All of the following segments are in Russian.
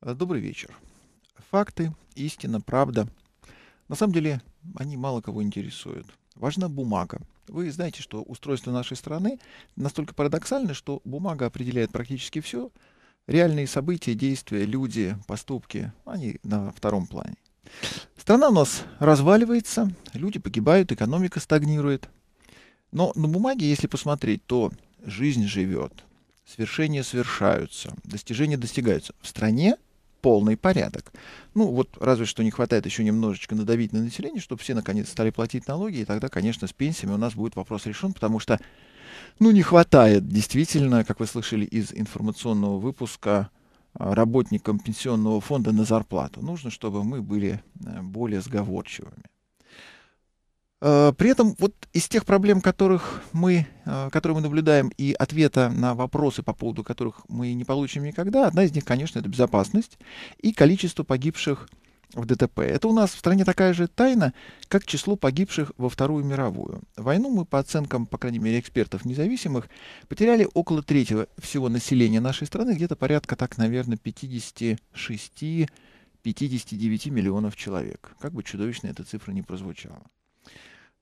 Э, добрый вечер. Факты, истина, правда. На самом деле, они мало кого интересуют. Важна бумага. Вы знаете, что устройство нашей страны настолько парадоксально, что бумага определяет практически все. Реальные события, действия, люди, поступки, они на втором плане. Страна у нас разваливается, люди погибают, экономика стагнирует. Но на бумаге, если посмотреть, то жизнь живет, свершения совершаются, достижения достигаются. В стране полный порядок. Ну, вот разве что не хватает еще немножечко надавить на население, чтобы все наконец стали платить налоги, и тогда, конечно, с пенсиями у нас будет вопрос решен, потому что, ну, не хватает действительно, как вы слышали из информационного выпуска, а, работникам пенсионного фонда на зарплату. Нужно, чтобы мы были э, более сговорчивыми. Э, при этом вот из тех проблем, которых мы, э, которые мы наблюдаем, и ответа на вопросы, по поводу которых мы не получим никогда, одна из них, конечно, это безопасность и количество погибших в ДТП. Это у нас в стране такая же тайна, как число погибших во Вторую мировую. Войну мы, по оценкам, по крайней мере, экспертов независимых, потеряли около третьего всего населения нашей страны, где-то порядка, так, наверное, 56 59 миллионов человек. Как бы чудовищно эта цифра не прозвучала.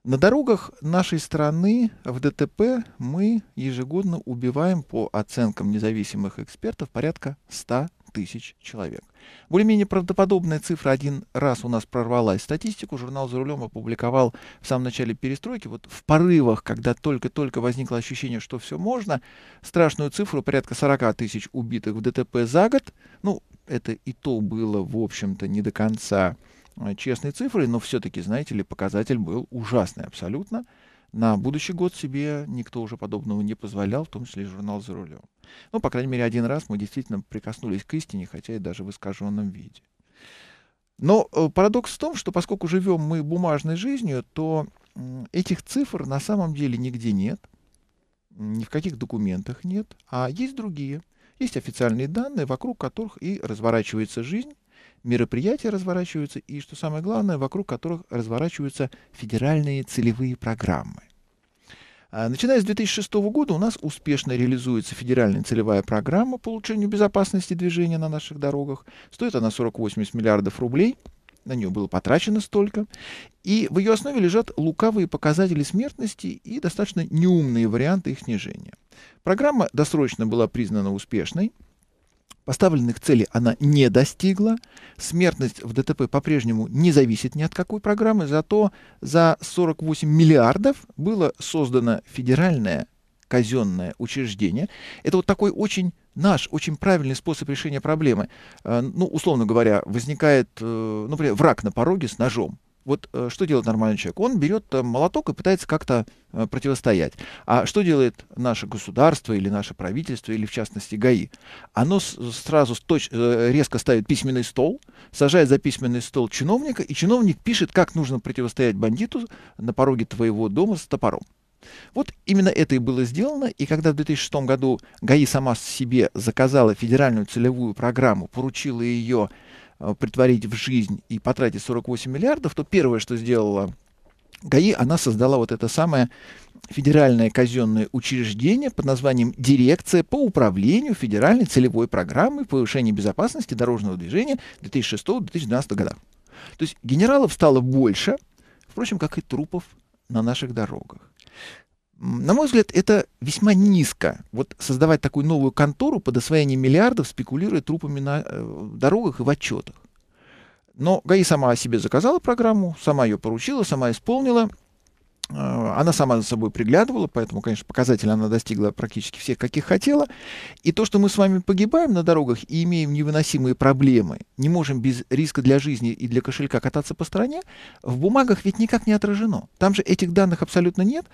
На дорогах нашей страны в ДТП мы ежегодно убиваем, по оценкам независимых экспертов, порядка 100 тысяч человек. Более-менее правдоподобная цифра один раз у нас прорвалась статистику. Журнал «За рулем» опубликовал в самом начале перестройки, вот в порывах, когда только-только возникло ощущение, что все можно, страшную цифру порядка 40 тысяч убитых в ДТП за год. Ну, это и то было, в общем-то, не до конца честной цифрой, но все-таки, знаете ли, показатель был ужасный абсолютно. На будущий год себе никто уже подобного не позволял, в том числе журнал «За рулем». Ну, по крайней мере, один раз мы действительно прикоснулись к истине, хотя и даже в искаженном виде. Но э, парадокс в том, что поскольку живем мы бумажной жизнью, то этих цифр на самом деле нигде нет, ни в каких документах нет, а есть другие. Есть официальные данные, вокруг которых и разворачивается жизнь, мероприятия разворачиваются и, что самое главное, вокруг которых разворачиваются федеральные целевые программы. А, начиная с 2006 года у нас успешно реализуется федеральная целевая программа по улучшению безопасности движения на наших дорогах. Стоит она 40-80 миллиардов рублей. На нее было потрачено столько. И в ее основе лежат лукавые показатели смертности и достаточно неумные варианты их снижения. Программа досрочно была признана успешной. Поставленных целей она не достигла. Смертность в ДТП по-прежнему не зависит ни от какой программы, зато за 48 миллиардов было создано федеральное казенное учреждение. Это вот такой очень наш, очень правильный способ решения проблемы. Э, ну, условно говоря, возникает, э, например, враг на пороге с ножом. Вот э, что делает нормальный человек? Он берет э, молоток и пытается как-то э, противостоять. А что делает наше государство или наше правительство, или в частности ГАИ? Оно сразу точ, резко ставит письменный стол, сажает за письменный стол чиновника, и чиновник пишет, как нужно противостоять бандиту на пороге твоего дома с топором. Вот именно это и было сделано, и когда в 2006 году ГАИ сама себе заказала федеральную целевую программу, поручила ее притворить в жизнь и потратить 48 миллиардов, то первое, что сделала ГАИ, она создала вот это самое федеральное казенное учреждение под названием «Дирекция по управлению федеральной целевой программой повышения безопасности дорожного движения 2006-2012 годах». То есть генералов стало больше, впрочем, как и трупов на наших дорогах. На мой взгляд, это весьма низко. Вот создавать такую новую контору под освоение миллиардов, спекулируя трупами на э, дорогах и в отчетах. Но ГАИ сама о себе заказала программу, сама ее поручила, сама исполнила. Э, она сама за собой приглядывала, поэтому, конечно, показатели она достигла практически всех, каких хотела. И то, что мы с вами погибаем на дорогах и имеем невыносимые проблемы, не можем без риска для жизни и для кошелька кататься по стране, в бумагах ведь никак не отражено. Там же этих данных абсолютно нет.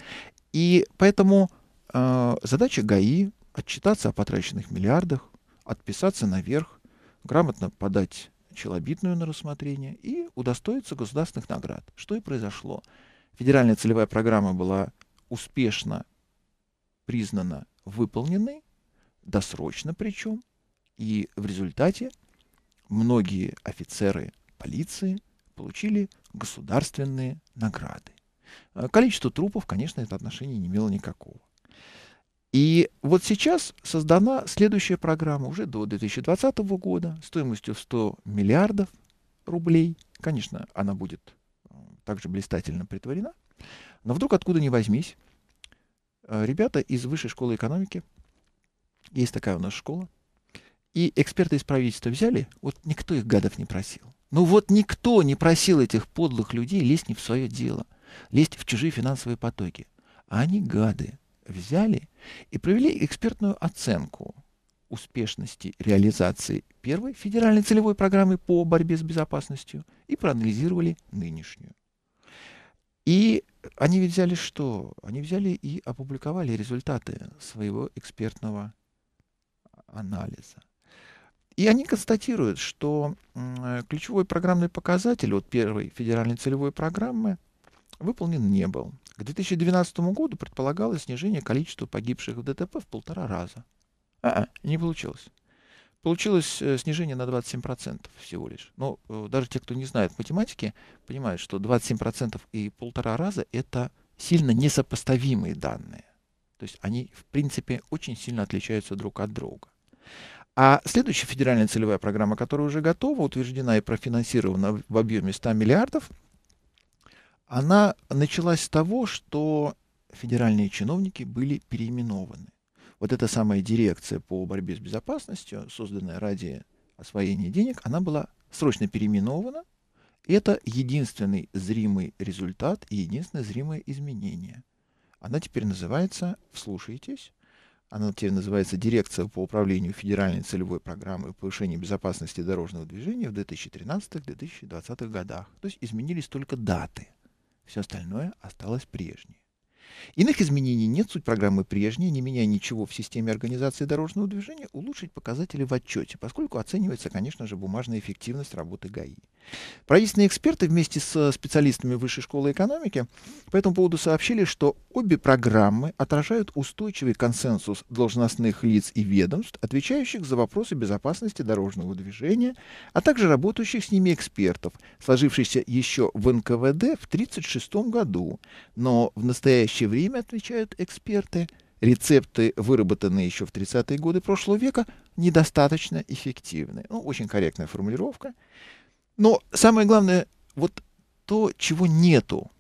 И поэтому э, задача ГАИ отчитаться о потраченных миллиардах, отписаться наверх, грамотно подать челобитную на рассмотрение и удостоиться государственных наград. Что и произошло. Федеральная целевая программа была успешно признана выполненной, досрочно причем, и в результате многие офицеры полиции получили государственные награды. Количество трупов, конечно, это отношение не имело никакого. И вот сейчас создана следующая программа уже до 2020 года стоимостью в 100 миллиардов рублей. Конечно, она будет э, также блистательно притворена. Но вдруг откуда ни возьмись, э, ребята из Высшей школы экономики, есть такая у нас школа, и эксперты из правительства взяли, вот никто их гадов не просил. Ну вот никто не просил этих подлых людей лезть не в свое дело, лезть в чужие финансовые потоки. А они, гады, взяли и провели экспертную оценку успешности реализации первой федеральной целевой программы по борьбе с безопасностью и проанализировали нынешнюю. И они взяли что? Они взяли и опубликовали результаты своего экспертного анализа. И они констатируют, что ключевой программный показатель от первой федеральной целевой программы выполнен не был. К 2012 году предполагалось снижение количества погибших в ДТП в полтора раза. А, -а не получилось. Получилось э, снижение на 27% всего лишь. Но э, даже те, кто не знает математики, понимают, что 27% и полтора раза — это сильно несопоставимые данные. То есть они, в принципе, очень сильно отличаются друг от друга. А следующая федеральная целевая программа, которая уже готова, утверждена и профинансирована в объеме 100 миллиардов, она началась с того, что федеральные чиновники были переименованы. Вот эта самая дирекция по борьбе с безопасностью, созданная ради освоения денег, она была срочно переименована. Это единственный зримый результат и единственное зримое изменение. Она теперь называется, вслушайтесь, она теперь называется «Дирекция по управлению федеральной целевой программой повышения безопасности дорожного движения в 2013-2020 годах». То есть изменились только даты. Все остальное осталось прежнее. Иных изменений нет, суть программы прежняя, не меняя ничего в системе организации дорожного движения, улучшить показатели в отчете, поскольку оценивается, конечно же, бумажная эффективность работы ГАИ. Правительственные эксперты вместе с специалистами Высшей школы экономики по этому поводу сообщили, что обе программы отражают устойчивый консенсус должностных лиц и ведомств, отвечающих за вопросы безопасности дорожного движения, а также работающих с ними экспертов, сложившихся еще в НКВД в 1936 году. Но в настоящее время, отвечают эксперты, рецепты, выработанные еще в 30-е годы прошлого века, недостаточно эффективны. Ну, очень корректная формулировка. Но самое главное, вот то, чего нету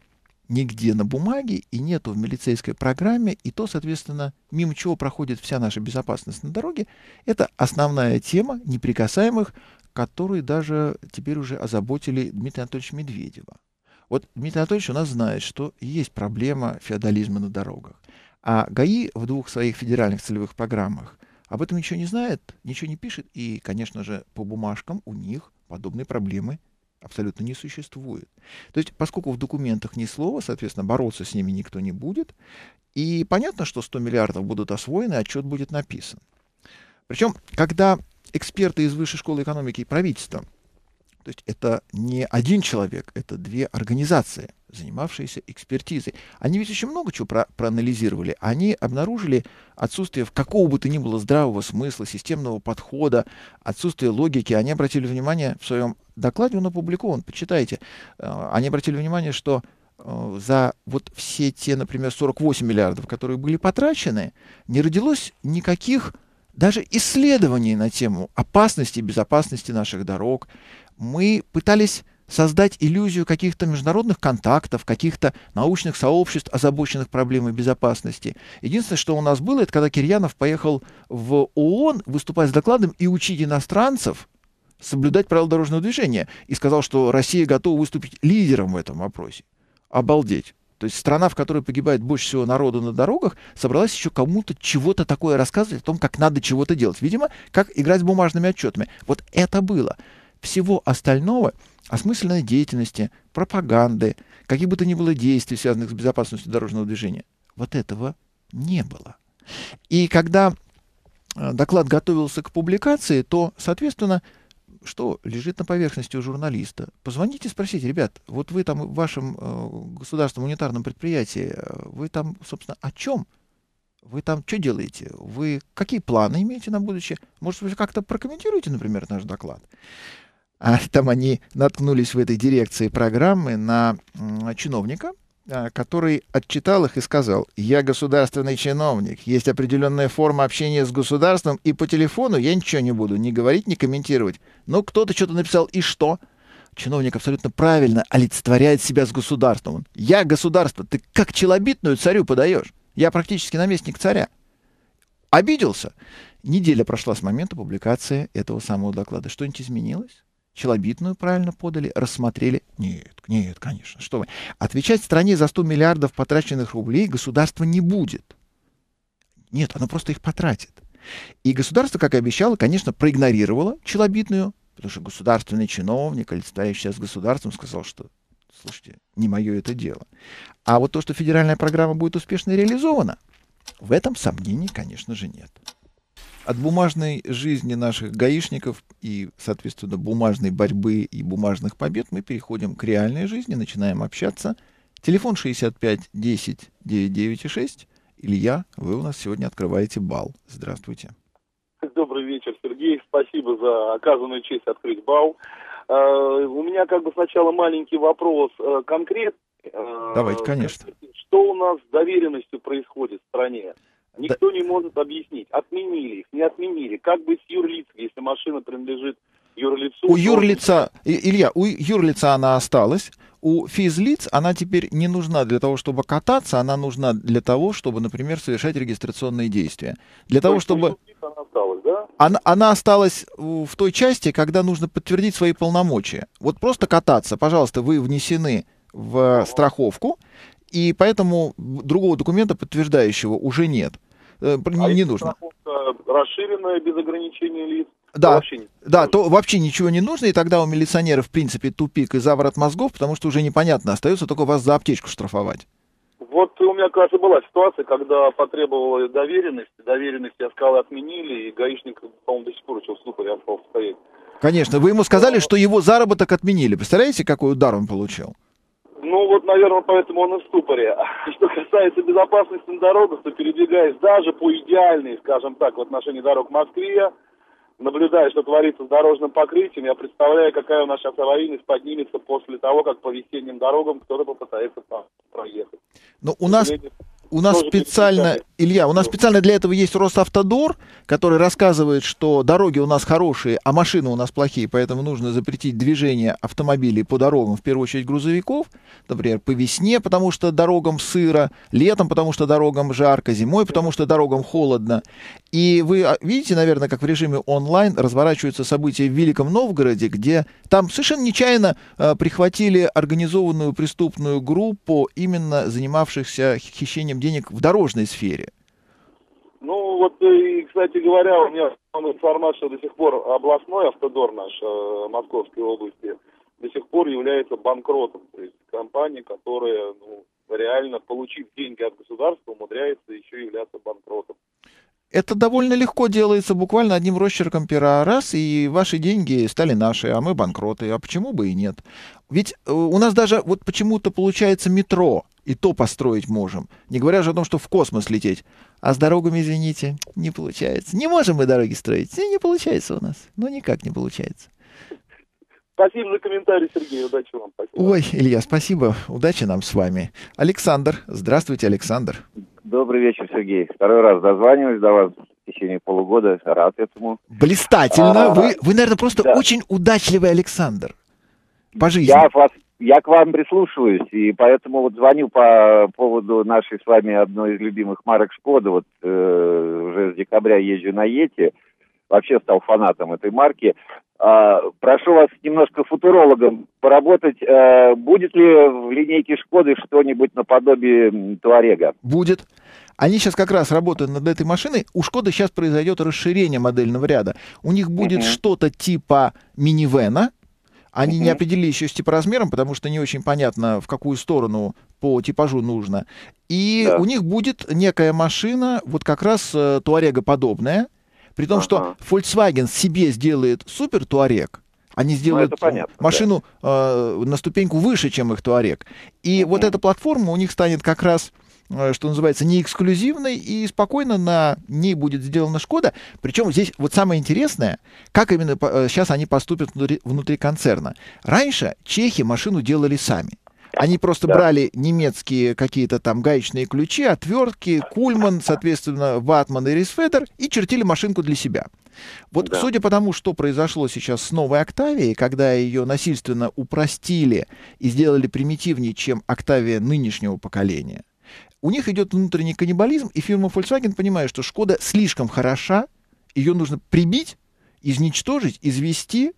нигде на бумаге и нету в милицейской программе, и то, соответственно, мимо чего проходит вся наша безопасность на дороге, это основная тема неприкасаемых, которые даже теперь уже озаботили Дмитрия Анатольевича Медведева. Вот Дмитрий Анатольевич у нас знает, что есть проблема феодализма на дорогах. А ГАИ в двух своих федеральных целевых программах об этом ничего не знает, ничего не пишет, и, конечно же, по бумажкам у них подобной проблемы абсолютно не существует. То есть, поскольку в документах ни слова, соответственно, бороться с ними никто не будет, и понятно, что 100 миллиардов будут освоены, отчет будет написан. Причем, когда эксперты из Высшей школы экономики и правительства то есть это не один человек, это две организации, занимавшиеся экспертизой. Они ведь очень много чего про проанализировали. Они обнаружили отсутствие какого бы то ни было здравого смысла, системного подхода, отсутствие логики. Они обратили внимание в своем докладе, он опубликован, почитайте. Э, они обратили внимание, что э, за вот все те, например, 48 миллиардов, которые были потрачены, не родилось никаких даже исследований на тему опасности и безопасности наших дорог, мы пытались создать иллюзию каких-то международных контактов, каких-то научных сообществ, озабоченных проблемой безопасности. Единственное, что у нас было, это когда Кирьянов поехал в ООН выступать с докладом и учить иностранцев соблюдать правила дорожного движения. И сказал, что Россия готова выступить лидером в этом вопросе. Обалдеть. То есть страна, в которой погибает больше всего народу на дорогах, собралась еще кому-то чего-то такое рассказывать о том, как надо чего-то делать. Видимо, как играть с бумажными отчетами. Вот это было всего остального, осмысленной деятельности, пропаганды, каких бы то ни было действий, связанных с безопасностью дорожного движения, вот этого не было. И когда э, доклад готовился к публикации, то, соответственно, что лежит на поверхности у журналиста? Позвоните, спросите, ребят, вот вы там в вашем э, государственном унитарном предприятии, э, вы там, собственно, о чем? Вы там что делаете? Вы какие планы имеете на будущее? Может, вы как-то прокомментируете, например, наш доклад? А там они наткнулись в этой дирекции программы на чиновника, а, который отчитал их и сказал, я государственный чиновник, есть определенная форма общения с государством, и по телефону я ничего не буду ни говорить, ни комментировать. Но кто-то что-то написал, и что? Чиновник абсолютно правильно олицетворяет себя с государством. Я государство, ты как челобитную царю подаешь? Я практически наместник царя. Обиделся. Неделя прошла с момента публикации этого самого доклада. Что-нибудь изменилось? Челобитную правильно подали, рассмотрели? Нет, нет, конечно. Что вы? Отвечать стране за 100 миллиардов потраченных рублей государство не будет. Нет, оно просто их потратит. И государство, как и обещало, конечно, проигнорировало челобитную, потому что государственный чиновник, олицетворяющий с государством, сказал, что, слушайте, не мое это дело. А вот то, что федеральная программа будет успешно реализована, в этом сомнений, конечно же, нет. От бумажной жизни наших гаишников и, соответственно, бумажной борьбы и бумажных побед мы переходим к реальной жизни, начинаем общаться. Телефон 65 10 99 Илья, вы у нас сегодня открываете бал. Здравствуйте. Добрый вечер, Сергей. Спасибо за оказанную честь открыть бал. Э, у меня как бы сначала маленький вопрос э, конкретный. Э, Давайте, конечно. Что у нас с доверенностью происходит в стране? Никто да. не может объяснить, отменили их, не отменили. Как быть с юрлицами, если машина принадлежит юрлицу? У юрлица, Илья, у юрлица она осталась, у физлиц она теперь не нужна для того, чтобы кататься, она нужна для того, чтобы, например, совершать регистрационные действия. Для То того, чтобы... Она осталась, да? Она, она осталась в той части, когда нужно подтвердить свои полномочия. Вот просто кататься, пожалуйста, вы внесены в страховку, и поэтому другого документа, подтверждающего, уже нет. Э, не, а не нужно. расширенная без ограничений лиц? Да, то да, то вообще ничего не нужно, и тогда у милиционера, в принципе, тупик и заворот мозгов, потому что уже непонятно, остается только вас за аптечку штрафовать. Вот у меня, кажется, была ситуация, когда потребовала доверенности, доверенность, я сказал, отменили, и гаишник, по-моему, до сих пор еще в ступоре остался стоять. Конечно, вы ему сказали, что его заработок отменили. Представляете, какой удар он получил? Ну вот, наверное, поэтому он и в ступоре. Что касается безопасности на дорогах, то передвигаясь даже по идеальной, скажем так, в отношении дорог в Москве, наблюдая, что творится с дорожным покрытием, я представляю, какая у нас сейчас аварийность поднимется после того, как по весенним дорогам кто-то попытается проехать. Но у нас у нас специально, Илья, у нас специально для этого есть Росавтодор, который рассказывает, что дороги у нас хорошие, а машины у нас плохие, поэтому нужно запретить движение автомобилей по дорогам, в первую очередь грузовиков, например, по весне, потому что дорогам сыро, летом, потому что дорогам жарко, зимой, потому что дорогам холодно. И вы а, видите, наверное, как в режиме онлайн разворачиваются события в Великом Новгороде, где там совершенно нечаянно э, прихватили организованную преступную группу, именно занимавшихся хищением денег в дорожной сфере. Ну, вот, и, кстати говоря, у меня информация до сих пор областной автодор наш э, Московской области до сих пор является банкротом. То есть компания, которая ну, реально, получив деньги от государства, умудряется еще являться банкротом. Это довольно легко делается, буквально одним росчерком пера. Раз, и ваши деньги стали наши, а мы банкроты. А почему бы и нет? Ведь э, у нас даже вот почему-то получается метро, и то построить можем. Не говоря же о том, что в космос лететь. А с дорогами, извините, не получается. Не можем мы дороги строить. Не, получается у нас. Ну, никак не получается. Спасибо за комментарий, Сергей. Удачи вам. Спасибо. Ой, Илья, спасибо. Удачи нам с вами. Александр. Здравствуйте, Александр. Добрый вечер, Сергей. Второй раз дозваниваюсь до вас в течение полугода. Рад этому. Блистательно. А, вы, вы, наверное, просто да. очень удачливый Александр. По жизни. Я, вас, я к вам прислушиваюсь, и поэтому вот звоню по поводу нашей с вами одной из любимых марок «Шкода». Вот э, уже с декабря езжу на «Ете». Вообще стал фанатом этой марки. А, прошу вас немножко футурологом поработать. А, будет ли в линейке Шкоды что-нибудь наподобие Туарега? Будет. Они сейчас как раз работают над этой машиной. У Шкоды сейчас произойдет расширение модельного ряда. У них будет uh-huh. что-то типа минивена. Они uh-huh. не определили еще с типоразмером, потому что не очень понятно, в какую сторону по типажу нужно. И да. у них будет некая машина, вот как раз э, Туарега подобная, при том, ага. что Volkswagen себе сделает супер Туарек, они сделают ну, понятно, машину да. э, на ступеньку выше, чем их Туарек. И угу. вот эта платформа у них станет как раз э, что называется, не эксклюзивной, и спокойно на ней будет сделана Шкода. Причем здесь вот самое интересное, как именно сейчас э, они поступят внутри, внутри концерна. Раньше чехи машину делали сами. Они просто Да. брали немецкие какие-то там гаечные ключи, отвертки, Кульман, соответственно, Ватман и Рисфедер и чертили машинку для себя. Вот Да. судя по тому, что произошло сейчас с новой Октавией, когда ее насильственно упростили и сделали примитивнее, чем Октавия нынешнего поколения, у них идет внутренний каннибализм, и фирма Volkswagen понимает, что Шкода слишком хороша, ее нужно прибить, изничтожить, извести,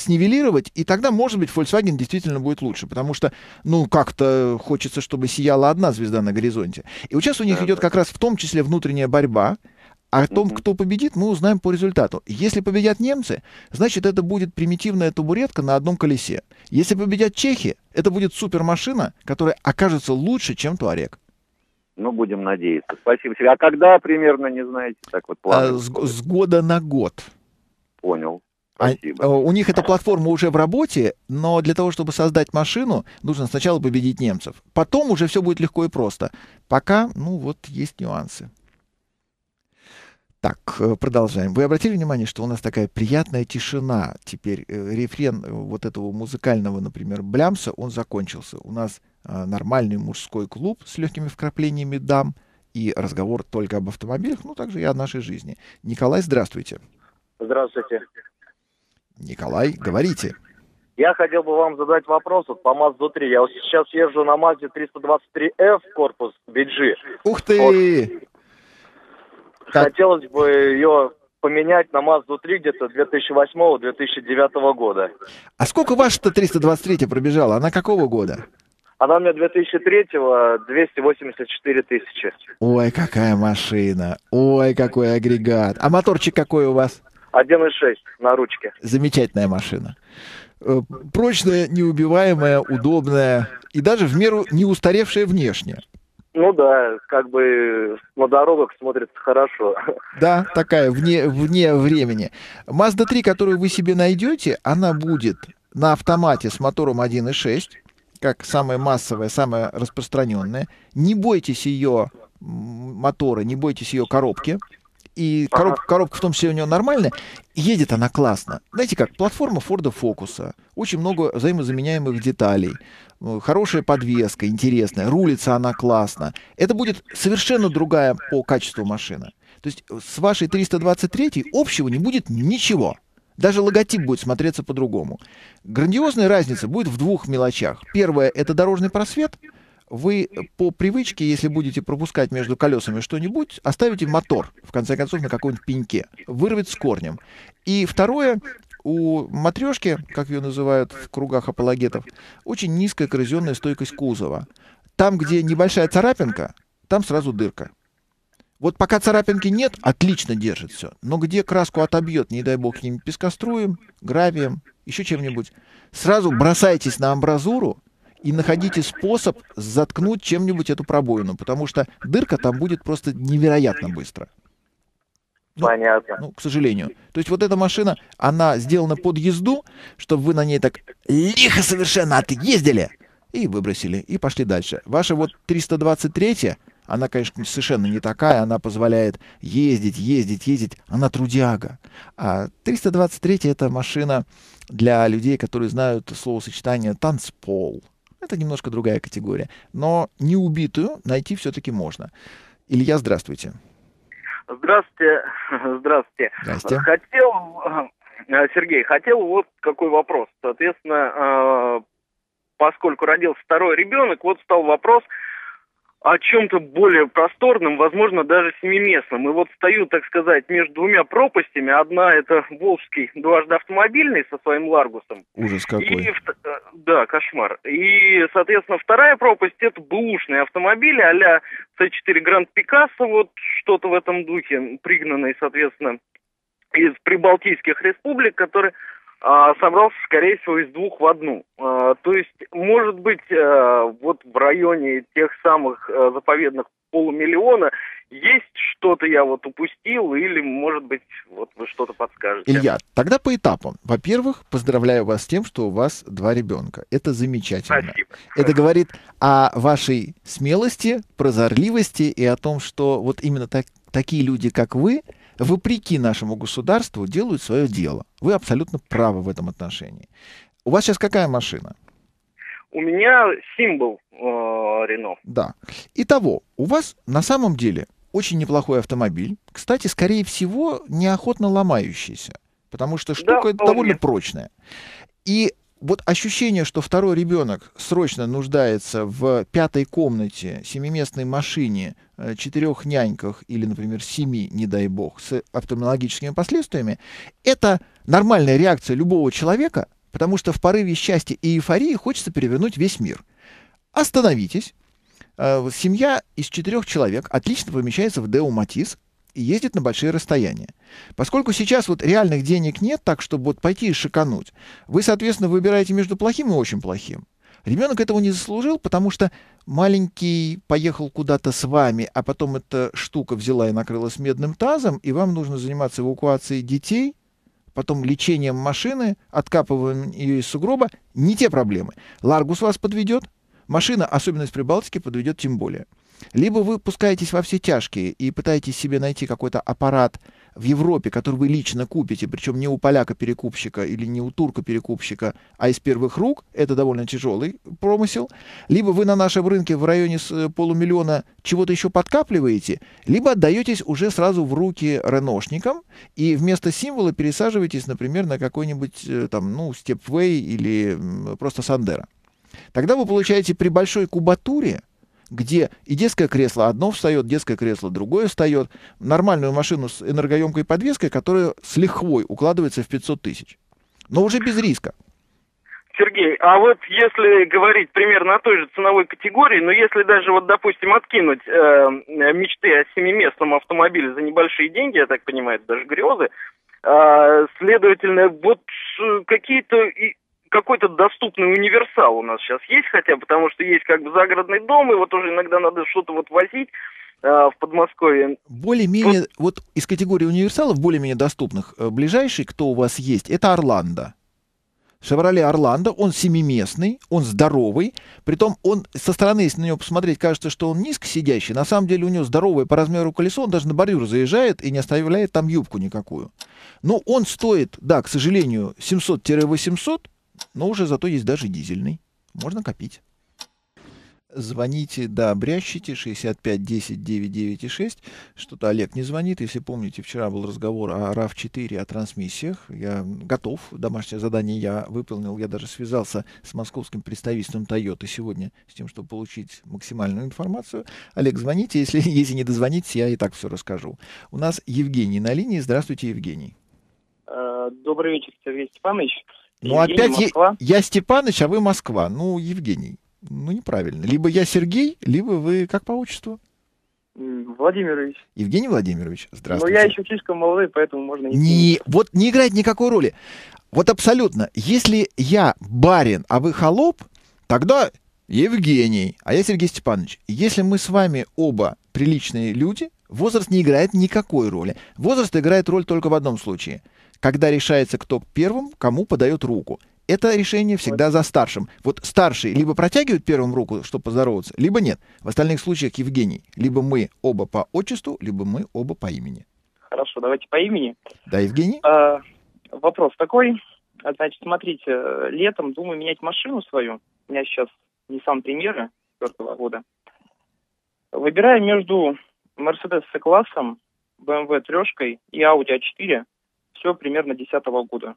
снивелировать, и тогда, может быть, Volkswagen действительно будет лучше, потому что, ну, как-то хочется, чтобы сияла одна звезда на горизонте. И вот сейчас у них Да, идет да. как раз в том числе внутренняя борьба, а о том, кто победит, мы узнаем по результату. Если победят немцы, значит, это будет примитивная табуретка на одном колесе. Если победят чехи, это будет супермашина, которая окажется лучше, чем Туарек. Ну, будем надеяться. Спасибо тебе. А когда примерно, не знаете? Так вот, А, планы. с, с года на год. Понял. А, Спасибо. а, у них эта платформа уже в работе, но для того, чтобы создать машину, нужно сначала победить немцев. Потом уже все будет легко и просто. Пока, ну вот, есть нюансы. Так, э, продолжаем. Вы обратили внимание, что у нас такая приятная тишина. Теперь э, рефрен э, вот этого музыкального, например, блямса, он закончился. У нас э, нормальный мужской клуб с легкими вкраплениями дам и разговор только об автомобилях, ну также и о нашей жизни. Николай, здравствуйте. Здравствуйте. Николай, говорите. Я хотел бы вам задать вопрос вот по Mazda 3. Я вот сейчас езжу на Mazda 323F корпус BG. Ух ты! Как- Хотелось бы ее поменять на Mazda 3 где-то 2008-2009 года. А сколько ваша-то 323 пробежала? Она какого года? Она у меня 2003-го 284 тысячи. Ой, какая машина. Ой, какой агрегат. А моторчик какой у вас? 1.6 на ручке. Замечательная машина. Э, Прочная, неубиваемая, удобная и даже в меру не устаревшая внешне. Ну да, как бы на дорогах смотрится хорошо. Да, такая вне, вне времени. Mazda 3, которую вы себе найдете, она будет на автомате с мотором 1.6, как самая массовая, самая распространенная. Не бойтесь ее мотора, не бойтесь ее коробки. И короб- коробка в том числе у нее нормальная. Едет она классно. Знаете как, платформа Форда Фокуса. Очень много взаимозаменяемых деталей. э, Хорошая подвеска, интересная. Рулится она классно. Это будет совершенно другая по качеству машина. То есть э, с вашей 323 общего не будет ничего. Даже логотип будет смотреться по-другому. Грандиозная разница будет в двух мелочах. Первое — это дорожный просвет. Вы по привычке, если будете пропускать между колесами что-нибудь, оставите мотор, в конце концов, на каком-нибудь пеньке. Вырвет с корнем. И второе, у матрешки, как ее называют в кругах апологетов, очень низкая коррозионная стойкость кузова. Там, где небольшая царапинка, там сразу дырка. Вот пока царапинки нет, отлично держит все. Но где краску отобьет, не дай бог, каким-нибудь пескоструем, гравием, еще чем-нибудь, сразу бросайтесь на амбразуру и находите способ заткнуть чем-нибудь эту пробоину, потому что дырка там будет просто невероятно быстро. Ну, Понятно. Ну, к сожалению. То есть вот эта машина, она сделана под езду, чтобы вы на ней так лихо совершенно отъездили и выбросили, и пошли дальше. Ваша вот 323 она, конечно, совершенно не такая, она позволяет ездить, ездить, ездить, она трудяга. А 323 это машина для людей, которые знают словосочетание танцпол. Это немножко другая категория. Но неубитую найти все-таки можно. Илья, здравствуйте. Здравствуйте. Здравствуйте. Здрасте. Хотел, э, Сергей, хотел вот какой вопрос. Соответственно, э, поскольку родился второй ребенок, вот стал вопрос о чем-то более просторном, возможно, даже семиместном. И вот стою, так сказать, между двумя пропастями. Одна это Волжский дважды автомобильный со своим Ларгусом. Ужас И, какой. вт- э, да, кошмар. И, соответственно, вторая пропасть это бэушные автомобили а-ля C4 Grand Picasso, вот что-то в этом духе, пригнанный, соответственно, из прибалтийских республик, который а, собрался, скорее всего, из двух в одну. А, то есть, может быть, а, вот в районе тех самых а, заповедных полумиллиона есть что-то я вот упустил, или, может быть, вот вы что-то подскажете. Илья, тогда по этапам. Во-первых, поздравляю вас с тем, что у вас два ребенка. Это замечательно. Спасибо. Это говорит о вашей смелости, прозорливости и о том, что вот именно так- такие люди, как вы, вопреки нашему государству, делают свое дело. Вы абсолютно правы в этом отношении. У вас сейчас какая машина? У меня символ э, Рено. Да. Итого, у вас на самом деле очень неплохой автомобиль. Кстати, скорее всего, неохотно ломающийся. Потому что штука Да, довольно вполне. прочная. И вот ощущение, что второй ребенок срочно нуждается в пятой комнате, семиместной машине, э, четырех няньках или, например, семи, не дай бог, с офтальмологическими последствиями, это нормальная реакция любого человека, потому что в порыве счастья и эйфории хочется перевернуть весь мир. Остановитесь. Э, Семья из четырех человек отлично помещается в Део Матис и ездит на большие расстояния. Поскольку сейчас вот реальных денег нет, так чтобы вот пойти и шикануть, вы, соответственно, выбираете между плохим и очень плохим. Ребенок этого не заслужил, потому что маленький поехал куда-то с вами, а потом эта штука взяла и накрылась медным тазом, и вам нужно заниматься эвакуацией детей, потом лечением машины, откапыванием ее из сугроба. Не те проблемы. Ларгус вас подведет, машина, особенно из Прибалтики, подведет тем более. Либо вы пускаетесь во все тяжкие и пытаетесь себе найти какой-то аппарат в Европе, который вы лично купите, причем не у поляка-перекупщика или не у турка-перекупщика, а из первых рук, это довольно тяжелый промысел, либо вы на нашем рынке в районе э, полумиллиона чего-то еще подкапливаете, либо отдаетесь уже сразу в руки реношникам и вместо символа пересаживаетесь, например, на какой-нибудь э, там, ну, Степвей или просто Сандера. Тогда вы получаете при большой кубатуре, где и детское кресло одно встает, детское кресло другое встает, нормальную машину с энергоемкой подвеской, которая с лихвой укладывается в 500 тысяч. Но уже без риска. Сергей, а вот если говорить примерно о той же ценовой категории, но если даже вот, допустим, откинуть э, мечты о семиместном автомобиле за небольшие деньги, я так понимаю, даже грезы, э, следовательно, вот какие-то какой-то доступный универсал у нас сейчас есть хотя потому что есть как бы загородный дом, и вот уже иногда надо что-то вот возить э, в Подмосковье. Более-менее, вот из категории универсалов, более-менее доступных, э, ближайший, кто у вас есть, это Орландо. Шевроле Орландо, он семиместный, он здоровый, притом он со стороны, если на него посмотреть, кажется, что он низко сидящий, на самом деле у него здоровое по размеру колесо, он даже на бордюр заезжает и не оставляет там юбку никакую. Но он стоит, да, к сожалению, 700-800, но уже зато есть даже дизельный. Можно копить. Звоните, да, брящите, 65 10 996. Что-то Олег не звонит. Если помните, вчера был разговор о RAV4, о трансмиссиях. Я готов. Домашнее задание я выполнил. Я даже связался с московским представительством Toyota сегодня с тем, чтобы получить максимальную информацию. Олег, звоните. Если, если не дозвонитесь, я и так все расскажу. У нас Евгений на линии. Здравствуйте, Евгений. Э, Добрый вечер, Сергей Степанович. Ну, опять я- Москва. я Степаныч, а вы Москва. Ну, Евгений. Ну, неправильно. Либо я Сергей, либо вы как по отчеству? Владимирович. Евгений Владимирович, здравствуйте. я еще слишком молодой, поэтому можно не... Не, вот не играет никакой роли. Вот абсолютно. Если я барин, а вы холоп, тогда Евгений, а я Сергей Степанович. Если мы с вами оба приличные люди, возраст не играет никакой роли. Возраст играет роль только в одном случае. Когда решается, кто первым, кому подает руку. Это решение всегда за старшим. Вот старший либо протягивает первым руку, чтобы поздороваться, либо нет. В остальных случаях Евгений. Либо мы оба по отчеству, либо мы оба по имени. Хорошо, давайте по имени. Да, Евгений? А, вопрос такой. Значит, смотрите, летом думаю менять машину свою. У меня сейчас Nissan Primera четвертого года. Выбираю между Mercedes C-классом, BMW трешкой и Audi A4. Все примерно десятого года.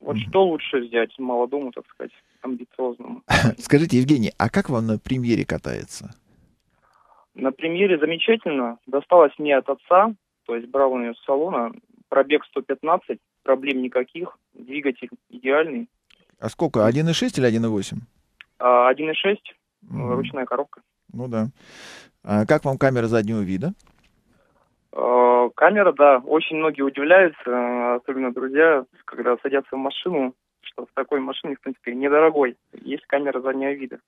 Вот Мгм. что лучше взять молодому, так сказать, амбициозному? Скажите, Евгений, а как вам на премьере катается? На премьере замечательно. Досталось мне от отца, то есть брал он ее с салона. Пробег 115, проблем никаких, двигатель идеальный. А сколько, 1.6 или 1.8? А 1.6, Мгм. ручная коробка. Ну да. А как вам камера заднего вида? А, Камера, да, очень многие удивляются, особенно друзья, когда садятся в машину, что в такой машине, в принципе, недорогой, есть камера заднего вида.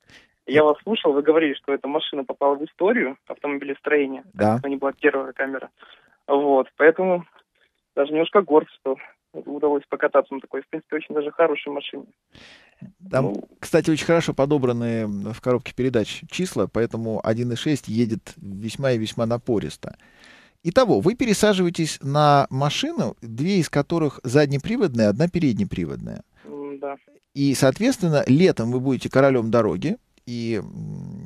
Я вас слушал, вы говорили, что эта машина попала в историю автомобилестроения. Да. Это не была первая камера. Вот, поэтому даже немножко горд, что удалось покататься на такой, в принципе, очень даже хорошей машине. Там, Ну, кстати, очень хорошо подобраны в коробке передач числа, поэтому 1.6 едет весьма и весьма напористо. Итого, вы пересаживаетесь на машину, две из которых заднеприводные, одна переднеприводная. Да. И, соответственно, летом вы будете королем дороги, и,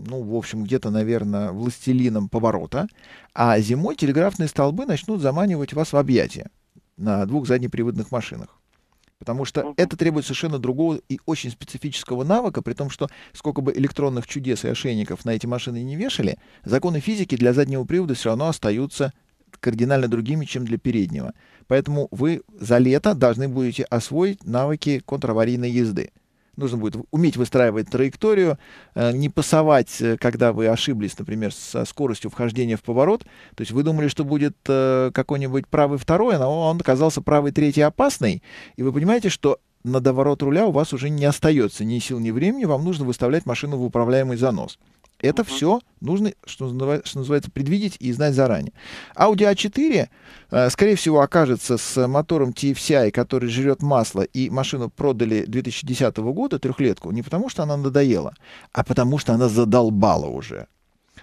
ну, в общем, где-то, наверное, властелином поворота, а зимой телеграфные столбы начнут заманивать вас в объятия на двух заднеприводных машинах. Потому что uh-huh. это требует совершенно другого и очень специфического навыка, при том, что сколько бы электронных чудес и ошейников на эти машины не вешали, законы физики для заднего привода все равно остаются кардинально другими, чем для переднего. Поэтому вы за лето должны будете освоить навыки контраварийной езды. Нужно будет уметь выстраивать траекторию, э, не пасовать, э, когда вы ошиблись, например, со скоростью вхождения в поворот. То есть вы думали, что будет э, какой-нибудь правый второй, но он оказался правый третий опасный. И вы понимаете, что на доворот руля у вас уже не остается ни сил, ни времени, вам нужно выставлять машину в управляемый занос. Это uh-huh. все нужно, что называется, что называется, предвидеть и знать заранее. Audi A4, э, скорее всего, окажется с мотором TFCI, который жрет масло, и машину продали 2010 года, трехлетку, не потому что она надоела, а потому что она задолбала уже.